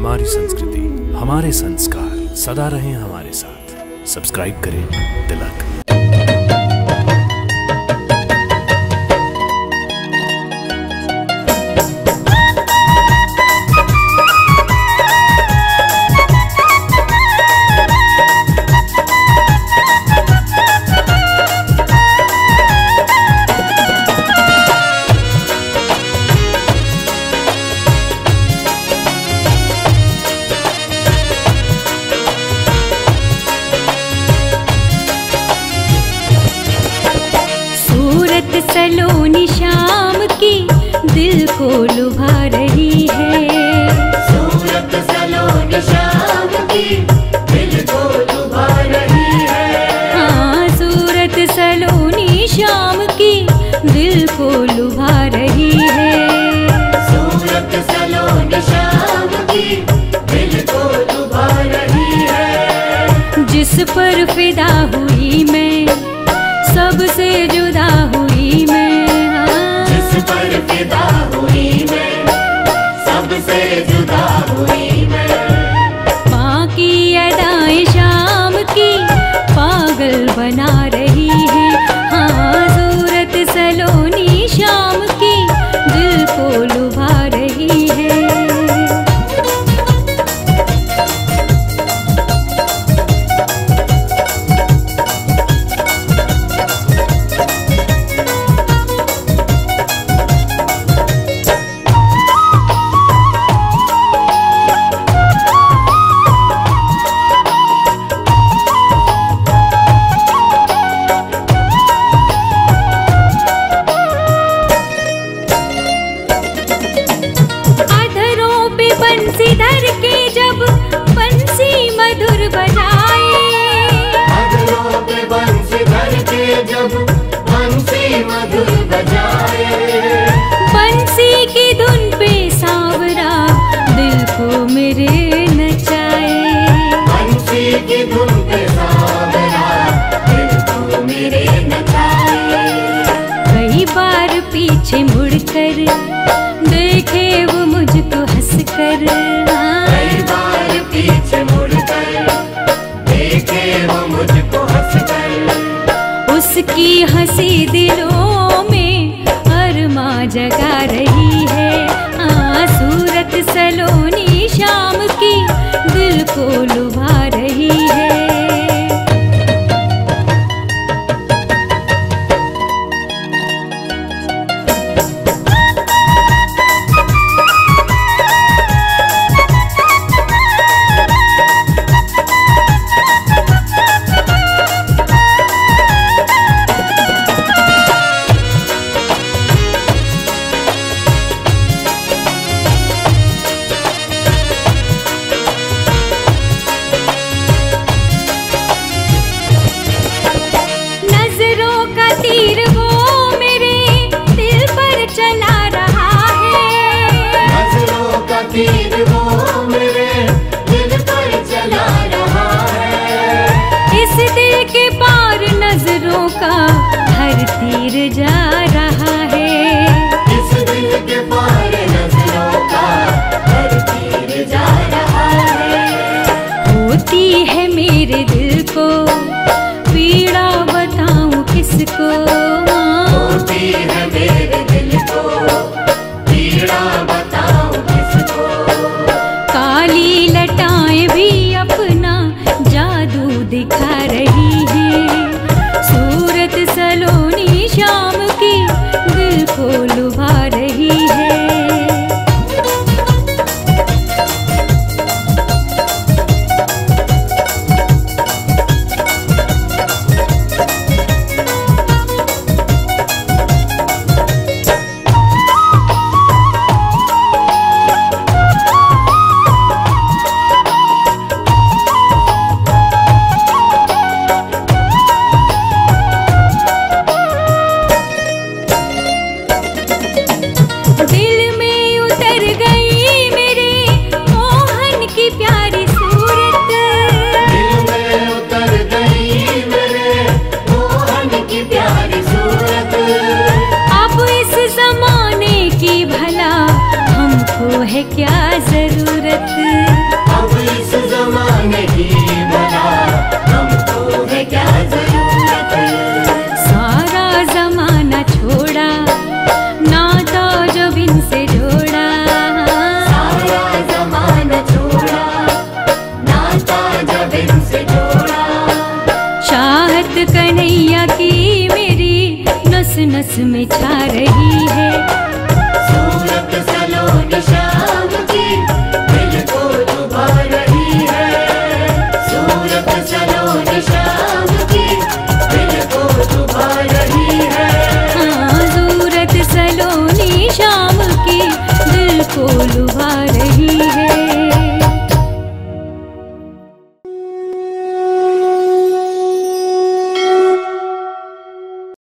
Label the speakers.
Speaker 1: हमारी संस्कृति हमारे संस्कार सदा रहें हमारे साथ। सब्सक्राइब करें तिलक
Speaker 2: सलोनी शाम की दिल को लुभा रही है।
Speaker 3: सूरत सलोन शाम की दिल को लुभा रही है।
Speaker 2: हाँ सूरत सलोनी शाम की दिल को लुभा रही है।
Speaker 3: सूरत सलोन शाम की दिल को लुभा रही है।
Speaker 2: जिस पर फिदा हुई मैं पागल बना कर। देखे वो मुझको हंस कर।
Speaker 3: हंस कर।
Speaker 2: उसकी हँसी दिलों में अरमा जगा रही
Speaker 3: Hare Bol
Speaker 2: है क्या ज़रूरत?
Speaker 3: अब इस जमाने की तो क्या ज़रूरत?
Speaker 2: सारा जमाना छोड़ा तो जोड़ा।
Speaker 3: जमाना छोड़ा तो जोड़ा।
Speaker 2: चाहत कन्हैया की मेरी नस नस में छा रही है।
Speaker 3: सूरत सलोनी Thank you.